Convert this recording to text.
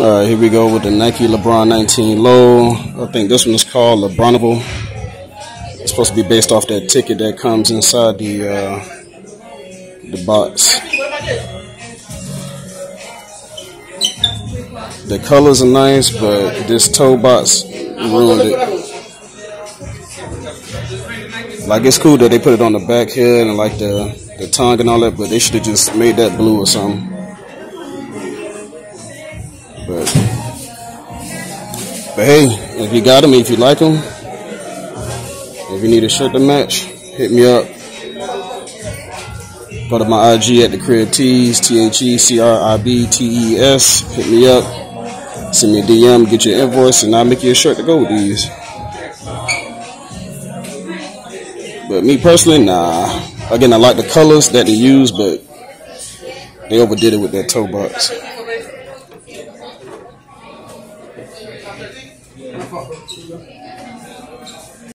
Right, here we go with the Nike LeBron 19 low. I think this one is called LeBronival. It's supposed to be based off that ticket that comes inside the uh, the box. The colors are nice, but this toe box ruined it. Like it's cool that they put it on the back here and like the the tongue and all that, but they should have just made that blue or something. But but hey, if you got them, if you like them, if you need a shirt to match, hit me up. Go to my IG at the crib tees, T H E C R I B T E S. Hit me up. Send me a DM, get your invoice, and I'll make you a shirt to go with these. But me personally, nah. Again, I like the colors that they use, but they overdid it with that toe box. 你好，斑马。